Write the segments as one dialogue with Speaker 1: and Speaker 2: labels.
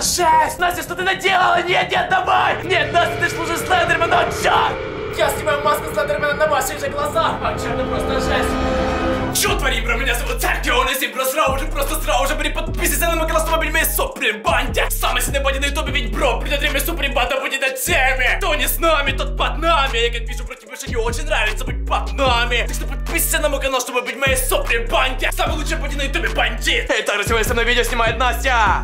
Speaker 1: жесть! Настя, что ты наделала? Нет, нет, давай! Нет, Настя, ты служишь Слендерману, черт! Я снимаю маску Слендермана на ваших же глазах! А черт, это просто жесть! Что творим, бро? Меня зовут Серхио, если бро, сразу же, просто сразу же, блин, подписывайся на мой канал, чтобы были мои супер банде. Самый сильный банде на ютубе, ведь, бро, придет время супер банда будет на теме. Кто не с нами, тот под нами. Я как вижу, про тебя не очень нравится быть под нами. Так что подписывайся на мой канал, чтобы быть моей супер банде. Самый лучший банде на ютубе бандит. И также сегодня со мной видео снимает Настя.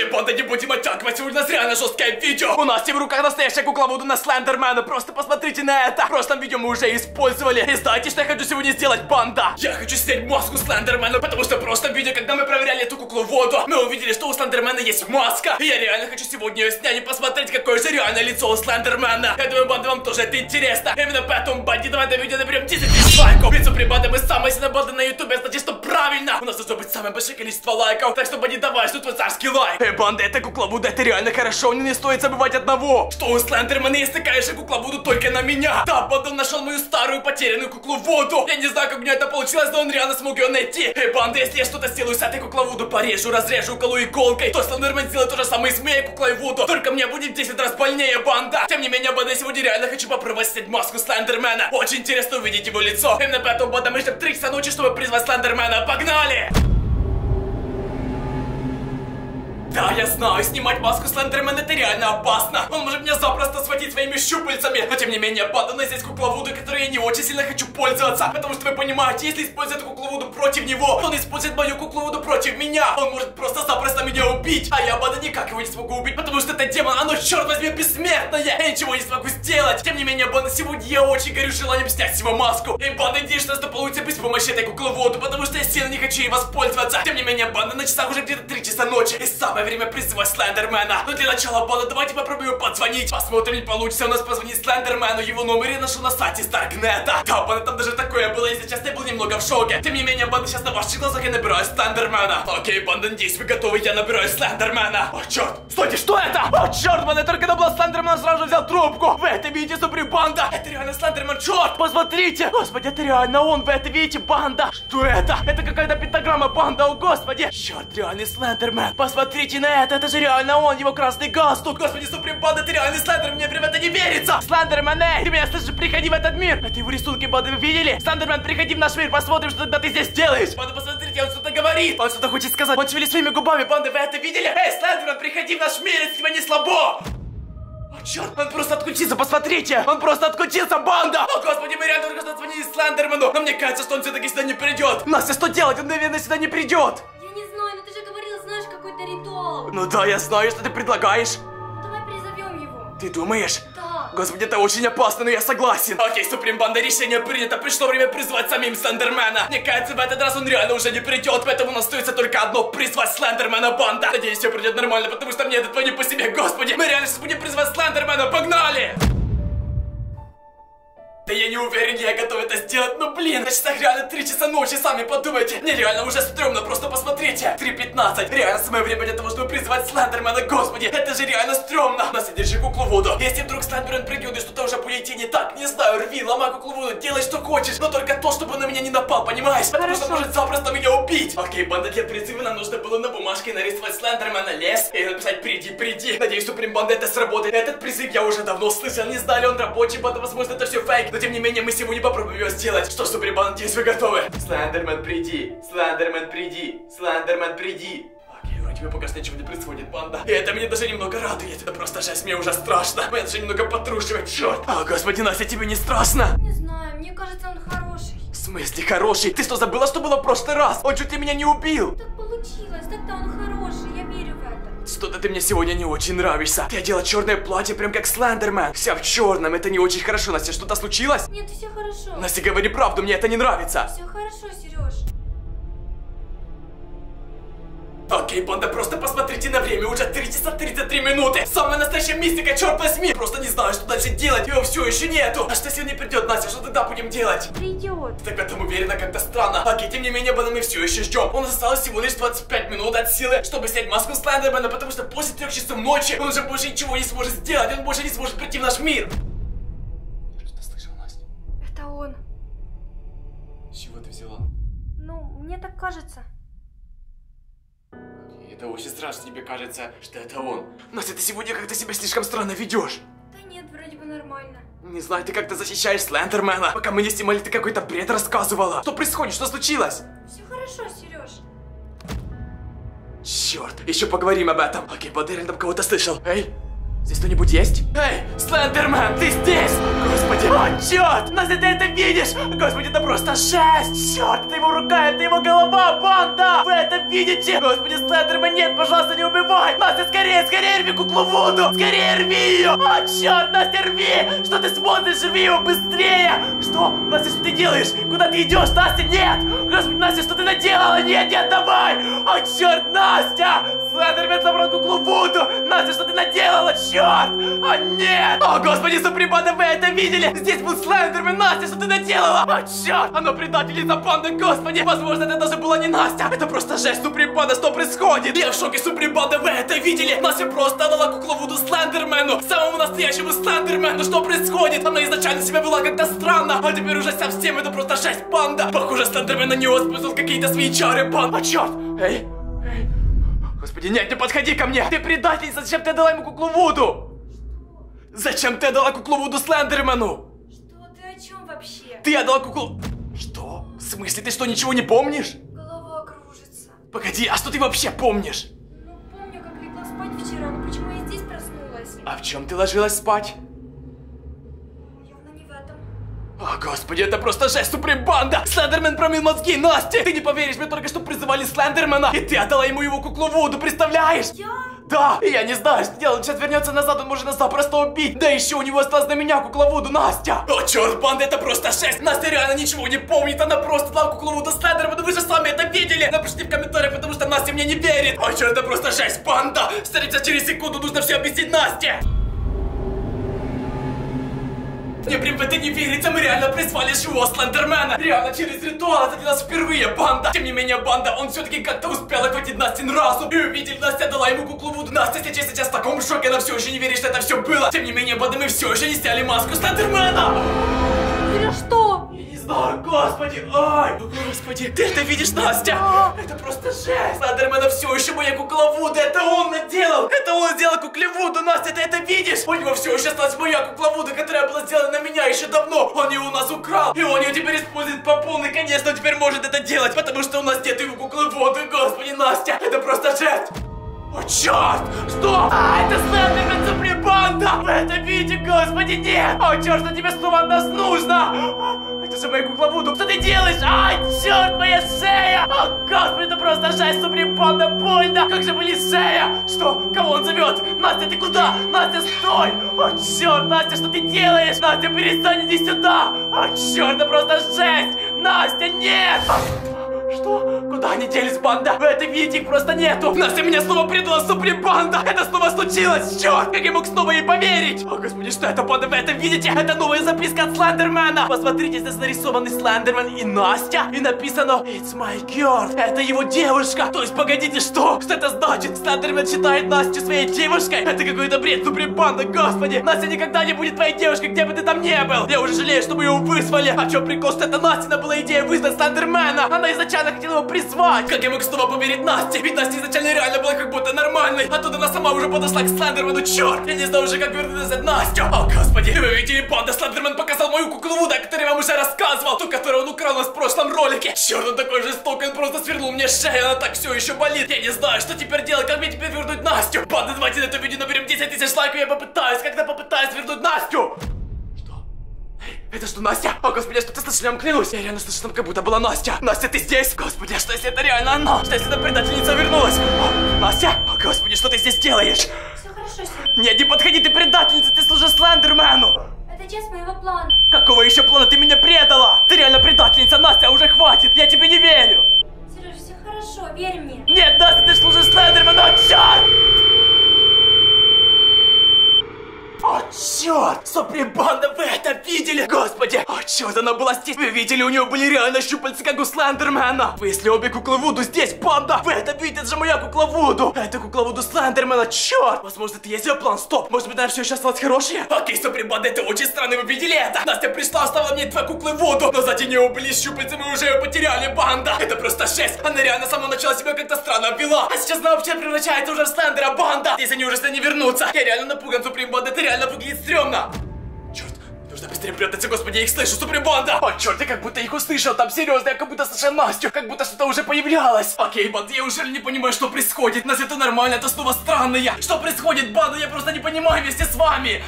Speaker 1: Эй, банда, не будем оттягивать, сегодня у нас реально жесткое видео. У нас в руках настоящая кукла Вуду на Слендермена. Просто посмотрите на это. В прошлом видео мы уже использовали. И знаете, что я хочу сегодня сделать, банда? Я хочу снять маску Слендермена, потому что в прошлом видео, когда мы проверяли эту куклу Воду, мы увидели, что у Слендермена есть маска. И я реально хочу сегодня ее снять и посмотреть, какое же реальное лицо у Слендермена. Я думаю, банда, вам тоже это интересно. Именно поэтому, банди, давай это видео наберем 10 тысяч лайков. Ведь супер банда, мы самая сильная банда на ютубе, значит, что правильно. У нас должно быть самое большое количество лайков. Так что, банди, давай, жду твой царский лайк. Эй, банда, это кукла Вуду, это реально хорошо. Не стоит забывать одного. Что у Слендермена есть такая же Вуду только на меня. Да, банда нашел мою старую потерянную куклу Воду. Я не знаю, как у меня это получилось, но он реально смог ее найти. Эй, банда, если я что-то сделаю с этой куклой Вуду, порежу, разрежу, уколу иголкой, то Слендермен сделает то же самое с моей куклой Вуду. Только мне будет в 10 раз больнее, банда. Тем не менее, банда, сегодня реально хочу попробовать снять маску Слендермена. Очень интересно увидеть его лицо. Именно поэтому, банда, мы ждем 3 часа ночи, чтобы призвать Слендермена. Погнали! Да, я знаю, снимать маску Слендермена это реально опасно. Он может меня запросто схватить своими щупальцами. Но тем не менее, банда, здесь кукла Вуду, которой я не очень сильно хочу пользоваться. Потому что вы понимаете, если использовать куклу Вуду против него, он использует мою куклу Вуду против меня. Он может просто запросто меня убить. А я, банда, никак его не смогу убить, потому что это демон, оно, черт возьми, бессмертное. Я ничего не смогу сделать. Тем не менее, банда, сегодня я очень горю желанием снять с него маску. И банда, надеюсь, что это получится без помощи этой куклы Вуду, потому что я сильно не хочу ей воспользоваться. Тем не менее, банда, на часах уже где-то 3 часа ночи. И самое время призывать Слендермена. Но для начала, банда, давайте попробуем позвонить. Посмотрим, не получится у нас позвонить Слендермену. Его номер я нашел на сайте Старкнета. Да, банда, там даже такое было, если честно, я был немного в шоке. Тем не менее, банда, сейчас на ваших глазах я набираю Слендермена. Окей, банда, надеюсь, вы готовы, я набираю Слендермена. О, черт! Стойте, что это? О, черт, банда, я только набрал Слендермена, сразу же взял трубку. Вы это видите, супер банда? Это реально Слендермен, черт! Посмотрите! Господи, это реально он, вы это видите, банда? Что это? Это какая-то пентаграмма, банда, о, господи! Черт, реальный Слендермен. Посмотрите на это, это же реально он, его красный галстук. Господи, супер банда, ты реальный Слендермен, мне прям это не верится. Слендермен, эй, ты меня слышишь, приходи в этот мир. Это его рисунки, банда, вы видели? Слендермен, приходи в наш мир, посмотрим, что тогда ты здесь делаешь. Банда, посмотрите, он что-то говорит. Он что-то хочет сказать. Он шевелит своими губами, банда, вы это видели? Эй, Слендермен, приходи в наш мир, если тебе не слабо. Черт, он просто откутился, посмотрите! Он просто откутился, банда! О, господи, мы реально только что звонили Слендерману, но мне кажется, что он все-таки сюда не придет. Настя, что делать? Он, наверное, сюда не придет. Ну да, я знаю, что ты предлагаешь.
Speaker 2: Давай призовем его.
Speaker 1: Ты думаешь?
Speaker 2: Да.
Speaker 1: Господи, это очень опасно, но я согласен. Окей, Суприм Банда, решение принято. Пришло время призвать самим Слендермена. Мне кажется, в этот раз он реально уже не придет, поэтому у нас остается только одно призвать Слендермена, Банда. Надеюсь, все придет нормально, потому что мне от этого не по себе, господи. Мы реально сейчас будем призвать Слендермена, погнали! Да я не уверен, я готов это сделать, но блин, на часах реально 3 часа ночи, сами подумайте. Мне реально уже стрёмно, просто посмотрите. 3.15, реально самое время для того, чтобы призвать Слендермена, господи, это же реально стрёмно. Настя, держи куклу Вуду. Если вдруг Слендермен придет и что-то уже будет идти не так, не знаю, рви, ломай куклу Вуду, делай что хочешь, но только то, чтобы он на меня не напал, понимаешь? Потому что может запросто меня убить. Окей, банда, для призыва нам нужно было на бумажке нарисовать Слендермена лес и написать «Приди, приди». Надеюсь, Суприм Банда это сработает. Этот призыв я уже давно слышал, не знали, он рабочий, банда, возможно, это все фейк, но тем не менее мы сегодня попробуем его сделать. Что ж, Суприм Банда, надеюсь, вы готовы? Слендермен, приди, Слендермен, приди, Слендермен, приди. Окей, вроде бы пока что ничего не происходит, банда. И это меня даже немного радует. Это просто жесть, мне уже страшно. Меня даже немного потрушивает, черт. О, господи, Настя, тебе не страшно?
Speaker 2: Не знаю, мне кажется, он хороший.
Speaker 1: В смысле хороший? Ты что, забыла, что было в прошлый раз? Он чуть ли меня не убил.
Speaker 2: Так получилось, тогда он хороший, я верю.
Speaker 1: Что-то ты мне сегодня не очень нравишься. Ты одела черное платье, прям как Слендермен. Вся в черном, это не очень хорошо. Настя, что-то случилось?
Speaker 2: Нет, все хорошо.
Speaker 1: Настя, говори правду, мне это не нравится.
Speaker 2: Все хорошо, Сереж.
Speaker 1: Окей, банда, просто посмотрите на время, уже 3 часа 33 минуты. Самая настоящая мистика, черт возьми. Просто не знаю, что дальше делать, его все еще нету. А что если он не придет, Настя, что тогда будем делать?
Speaker 2: Придет.
Speaker 1: Ты в этом уверена как-то странно. Окей, тем не менее, банда, мы все еще ждем. У нас осталось всего лишь 25 минут от силы, чтобы снять маску Слендермена, потому что после трех часов ночи он уже больше ничего не сможет сделать, он больше не сможет прийти в наш мир. Что слышал, Настя?
Speaker 2: Это он.
Speaker 1: С чего ты взяла?
Speaker 2: Ну, мне так кажется.
Speaker 1: Это очень страшно, тебе кажется, что это он. Настя, ты сегодня как-то себя слишком странно ведешь.
Speaker 2: Да нет, вроде бы нормально.
Speaker 1: Не знаю, ты как-то защищаешь Слендермена. Пока мы не снимали, ты какой-то бред рассказывала. Что происходит? Что случилось?
Speaker 2: Все хорошо, Сереж.
Speaker 1: Черт, еще поговорим об этом. Окей, Бадырин там кого-то слышал. Эй, здесь кто-нибудь есть? Эй, Слендермен, ты здесь? Господи, о, черт, Настя, ты это видишь? Господи, это просто жесть. Черт, это его рука, это его голова, банда. Вы это видите? Господи, Слендермен, нет, пожалуйста, не убивай. Настя, скорее, скорее рви куклу Вуду. Скорее рви ее. О, черт, Настя, рви. Что ты смотришь? Рви ее быстрее. Что? Настя, что ты делаешь? Куда ты идешь? Настя, нет. Господи, Настя, что ты наделала? Нет, нет, давай. О, черт, Настя. Слендермен забрал куклу Вуду. Настя, что ты наделала? Черт. О, нет. О, господи, Суприпада, вы это видели? Здесь был Слендермен. Настя, что ты наделала? О, черт. Оно предательница панда, господи. Возможно, это даже была не Настя. Это просто жесть, Суприпада, что происходит? Я в шоке, Суприпада, вы это видели? Настя просто отдала куклу Вуду Слендермену. Самому настоящему Слендермену. Что происходит? Она изначально себя вела как-то странно, а теперь уже совсем это просто жесть, панда. Похоже, Слендермен на нее использовал какие-то свои чары, панда. А, черт. Эй, эй. Господи, нет, не подходи ко мне! Ты предательница! Зачем ты отдала ему куклу Вуду? Зачем ты отдала куклу Вуду Слендермену?
Speaker 2: Что ты о чем вообще?
Speaker 1: Ты отдала куклу... Что? В смысле, ты что, ничего не помнишь?
Speaker 2: Голова кружится.
Speaker 1: Погоди, а что ты вообще помнишь?
Speaker 2: Ну, помню, как легла спать вчера, но почему я здесь проснулась?
Speaker 1: А в чем ты ложилась спать?
Speaker 2: Ну, Явно не в этом.
Speaker 1: О, господи, это просто жесть, суприм банда! Слендермен промыл мозги Насти! Ты не поверишь, мы только что призывали Слендермена, и ты отдала ему его куклу Вуду, представляешь?
Speaker 2: Я?
Speaker 1: Да, и я не знаю, что делать, сейчас вернется назад, он может нас запросто убить. Да еще у него осталась на меня кукла Вуду, Настя. О, черт, банда, это просто жесть. Настя реально ничего не помнит, она просто дала куклу Вуду Слендерману, вы же сами это видели. Напишите в комментариях, потому что Настя мне не верит. О, черт, это просто жесть, банда. Встретимся через секунду, нужно все объяснить Насте. Мне прям в это не верится, мы реально призвали живого Слендермена. Реально через ритуал, это для нас впервые, банда. Тем не менее, банда, он все-таки как-то успел охватить Настин разум. И увидели, Настя дала ему куклу Вуду. Настя сейчас, сейчас в таком шоке, она все еще не верит, что это все было. Тем не менее, банда, мы все еще не сняли маску Слендермена
Speaker 2: что?
Speaker 1: Я не знаю, господи, господи, ты это видишь, Настя? Это просто жесть. Слендермена все еще моя кукла Вуду, это он наделал. Это он сделал кукле Вуду, Настя, ты это видишь? У него все еще осталась моя кукла Вуду, которая была сделана на меня еще давно. Он ее у нас украл, и он ее теперь использует по полной, конечно, он теперь может это делать, потому что у нас нет его куклы Вуду, господи, Настя, это просто жесть. О, черт! Что? А, это Слендермен Супребанда! Вы это видите, господи, нет! О, черт, что тебе снова от нас нужно? Это же моя кукла Вуду. Что ты делаешь? Ай, черт, моя шея! О, господи, это просто жесть, Супребанда, больно! Как же болит шея! Что? Кого он зовет? Настя, ты куда? Настя, стой! О, черт, Настя, что ты делаешь? Настя, перестань, иди сюда! О, черт, это просто жесть! Настя, нет! Что? Куда они делись, банда? Вы это видите, их просто нету! Настя меня снова предала Суприм банда! Это снова случилось! Черт, как я мог снова ей поверить? О, господи, что это, банда? Вы это видите? Это новая записка от Слендермена! Посмотрите, здесь нарисованы Слендермен и Настя, и написано It's my girl! Это его девушка! То есть, погодите, что? Что это значит? Слендермен считает Настю своей девушкой? Это какой-то бред, Суприм банда, господи! Настя никогда не будет твоей девушкой, где бы ты там не был! Я уже жалею, что мы его вызвали! А чё прикол, что это Настина была идея вызвать Слендермена? Она изначально хотела его призвать! Как я мог снова поверить Насте? Ведь Настя изначально реально была как будто нормальной! А тут она сама уже подошла к Слендерману, черт! Я не знаю уже, как вернуть Настю! О, господи! Вы видели, панда Слендермен показал мою куклу Вуда, о я вам уже рассказывал! Ту, которую он украл у нас в прошлом ролике! Черт, он такой жестокий, он просто свернул мне шею, она так все еще болит! Я не знаю, что теперь делать, как мне теперь вернуть Настю! Панда, давайте на это видео наберем 10 тысяч лайков, я попытаюсь, когда попытаюсь вернуть Настю! Что? Это что, Настя? О, господи, я что-то слышал, я вам клянусь. Я реально слышу, там как будто была Настя. Настя, ты здесь? Господи, а что если это реально она? Что если эта предательница вернулась? О, Настя? О, господи, что ты здесь делаешь?
Speaker 2: Все хорошо, Сереж.
Speaker 1: Нет, не подходи, ты предательница, ты служишь Слендермену.
Speaker 2: Это часть моего плана.
Speaker 1: Какого еще плана ты меня предала? Ты реально предательница, Настя, уже хватит, я тебе не верю.
Speaker 2: Сереж, все хорошо, верь мне.
Speaker 1: Нет, Настя, ты служишь Слендермену, черт! О, черт! Черт! Видели? Господи! О, черт, она была здесь! Вы видели, у нее были реально щупальца, как у Слендермена! Если обе куклы Вуду здесь, банда! Вы это видите, это же моя кукла Вуду! Это кукла Вуду Слендермена, черт! Возможно, это есть ее план, стоп! Может быть, она все еще осталась хорошая? Окей, банда, это очень странно, вы видели это? Настя пришла, оставила мне две куклы Вуду, но сзади нее были щупальца, мы уже ее потеряли, банда! Это просто жесть! Она реально с начала себя как-то странно вела, а сейчас она вообще превращается уже в Слендера, банда! Если они уже сюда не вернутся, я реально напуган, Суприм это реально выглядит стрёмно! Нужно быстрее прятаться, господи, я их слышу, Суприбанда! О, черт, я как будто их услышал, там серьезно, я как будто слышал Настю, как будто что-то уже появлялось. Окей, банда, я уже не понимаю, что происходит. Нас это нормально, это снова странное. Что происходит, банда, я просто не понимаю вместе с вами.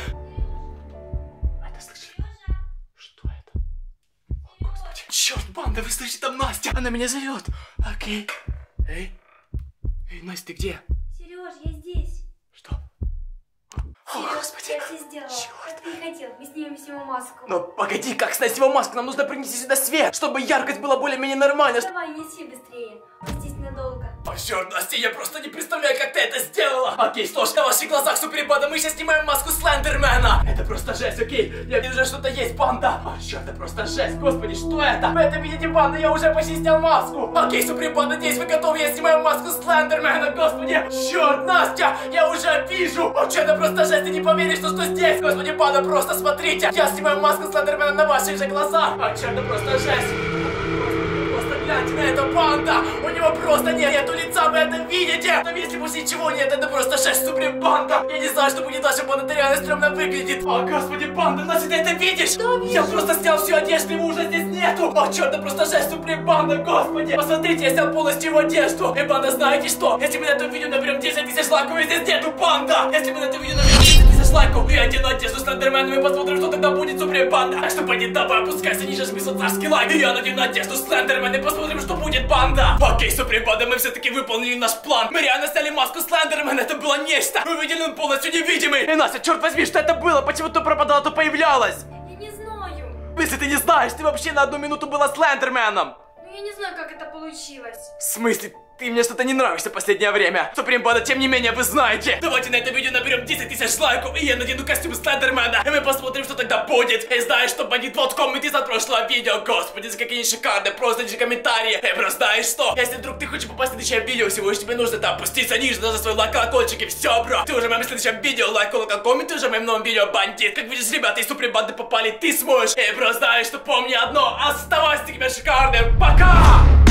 Speaker 1: Черт, банда, вы слышите, там Настя, она меня зовет. Окей. Эй, эй, Настя, ты где?
Speaker 2: Сереж, я здесь.
Speaker 1: О, господи.
Speaker 2: я все сделала. Как ты и хотел. Мы снимем с него маску.
Speaker 1: Но погоди, как снять его маску? Нам нужно принести сюда свет, чтобы яркость была более-менее нормальной.
Speaker 2: Давай, неси быстрее. Мы здесь надолго.
Speaker 1: О, черт, я просто не представляю, как ты это сделала! Окей, ж, на ваших глазах супербанда, мы сейчас снимаем маску Слендермена! Это просто жесть, окей? Я вижу, что что-то есть, банда! О, черт, это просто жесть, господи, что это? Вы это видите, банда, я уже почти снял маску! Окей, супербанда, надеюсь, вы готовы, я снимаю маску Слендермена, господи! Черт, Настя, я уже вижу! О, черт, это просто жесть, ты не поверишь, что что здесь! Господи, банда, просто смотрите! Я снимаю маску Слендермена на ваших же глазах! О, черт, это просто жесть! На это, банда! У него просто нет, нету лица, вы это видите! Но если больше ничего нет, это просто шесть суприм банда! Я не знаю, что будет дальше, банда, это реально стрёмно выглядит! О, господи, банда, Настя, ты это видишь?
Speaker 2: Да, вижу.
Speaker 1: Я просто снял всю одежду, его уже здесь нету! О, черт, это просто шесть суприм банда, господи! Посмотрите, я снял полностью его одежду! И банда, знаете что? Если мы на этом видео наберем 10 тысяч лайков, и здесь нету банда! Если мы на этом видео наберем 10 тысяч лайков, и одену одежду с Лендерменом, и посмотрим, что тогда будет суприм банда! Так что пойди давай, опускайся ниже, жми царский лайк, и я надену одежду с Лендерменом, и посмотрим, что будет банда! Окей, суприм банда, мы все-таки выполнили наш план! Мы реально сняли маску Слендермена, это было нечто! Мы видели, он полностью невидимый! И Настя, черт возьми, что это было? Почему то пропадало, то появлялось?
Speaker 2: Я не знаю.
Speaker 1: Если ты не знаешь, ты вообще на одну минуту была Слендерменом!
Speaker 2: Но я не знаю, как это получилось.
Speaker 1: В смысле? Ты мне что-то не нравишься в последнее время. Суприм Банда, тем не менее, вы знаете. Давайте на это видео наберем 10 тысяч лайков, и я надену костюм Слендермена. И мы посмотрим, что тогда будет. И знаешь, что бандит вот комменты от прошлого видео. Господи, за какие шикарные, просто комментарии. И просто знаешь что? Если вдруг ты хочешь попасть в следующее видео, всего лишь тебе нужно там опуститься ниже, нажать свой лайк, колокольчик и все, бро. Ты уже в моем следующем видео, лайк, колокол, коммент, ты уже в моем новом видео, бандит. Как видишь, ребята, из Суприм Банды попали, ты сможешь. И просто знаешь, что помни одно, оставайся такими шикарным. Пока!